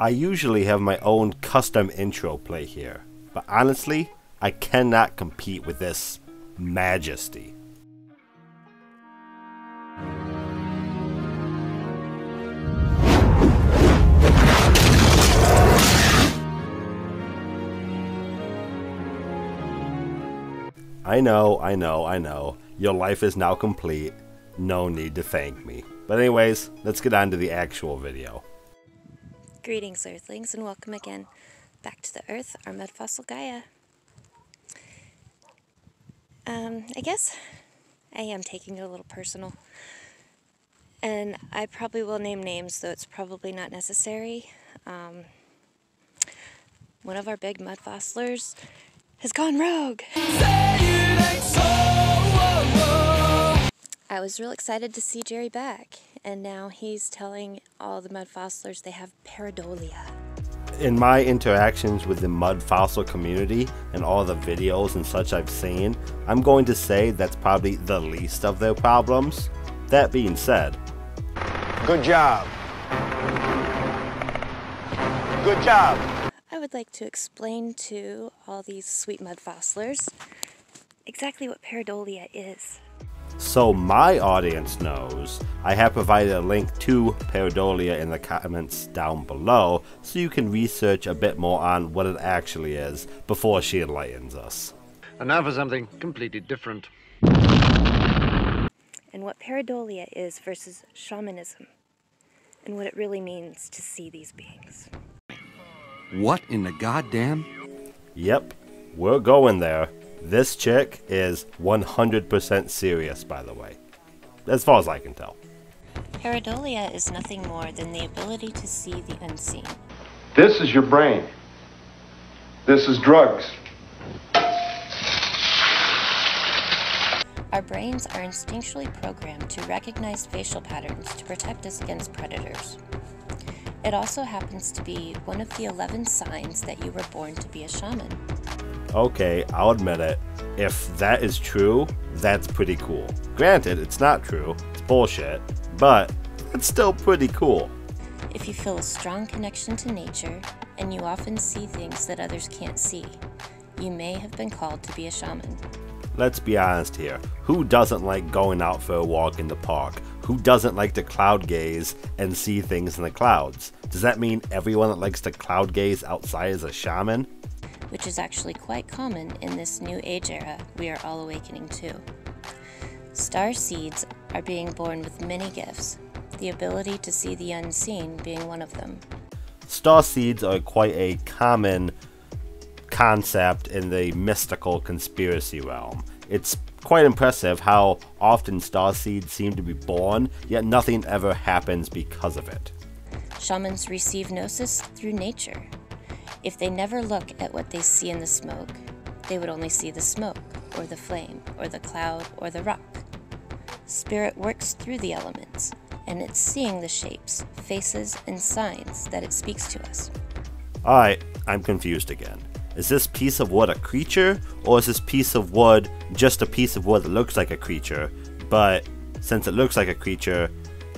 I usually have my own custom intro play here, but honestly, I cannot compete with this majesty. I know, I know, I know. Your life is now complete. No need to thank me. But anyways, let's get on to the actual video. Greetings, Earthlings, and welcome again back to the Earth, our mud fossil Gaia. Um, I guess I am taking it a little personal. And I probably will name names, though it's probably not necessary. Um, one of our big mud fossilers has gone rogue. I was real excited to see Jerry back, and now he's telling all the mud fossilers they have pareidolia. In my interactions with the mud fossil community and all the videos and such I've seen, I'm going to say that's probably the least of their problems. That being said, Good job. Good job. I would like to explain to all these sweet mud fossilers exactly what pareidolia is. So my audience knows, I have provided a link to Pareidolia in the comments down below so you can research a bit more on what it actually is before she enlightens us. And now for something completely different. and what pareidolia is versus shamanism, and what it really means to see these beings. What in the goddamn? Yep, we're going there. This chick is 100% serious, by the way. As far as I can tell. Pareidolia is nothing more than the ability to see the unseen. This is your brain. This is drugs. Our brains are instinctually programmed to recognize facial patterns to protect us against predators. It also happens to be one of the 11 signs that you were born to be a shaman. Okay, I'll admit it. If that is true, that's pretty cool. Granted, it's not true, it's bullshit, but it's still pretty cool. If you feel a strong connection to nature and you often see things that others can't see, you may have been called to be a shaman. Let's be honest here. Who doesn't like going out for a walk in the park? Who doesn't like to cloud gaze and see things in the clouds? Does that mean everyone that likes to cloud gaze outside is a shaman? which is actually quite common in this new age era we are all awakening to. Star seeds are being born with many gifts, the ability to see the unseen being one of them. Star seeds are quite a common concept in the mystical conspiracy realm. It's quite impressive how often star seeds seem to be born, yet nothing ever happens because of it. Shamans receive gnosis through nature. If they never look at what they see in the smoke, they would only see the smoke, or the flame, or the cloud, or the rock. Spirit works through the elements, and it's seeing the shapes, faces, and signs that it speaks to us. Alright, I'm confused again. Is this piece of wood a creature, or is this piece of wood just a piece of wood that looks like a creature, but since it looks like a creature,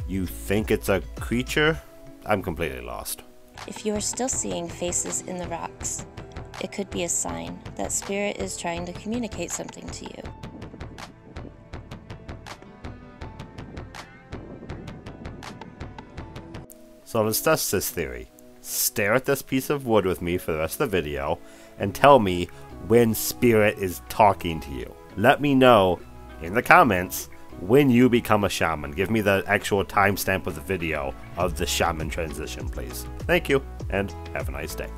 you think it's a creature? I'm completely lost. If you are still seeing faces in the rocks, it could be a sign that Spirit is trying to communicate something to you. So let's test this theory. Stare at this piece of wood with me for the rest of the video, and tell me when Spirit is talking to you. Let me know in the comments when you become a shaman. Give me the actual timestamp of the video of the shaman transition, please. Thank you, and have a nice day.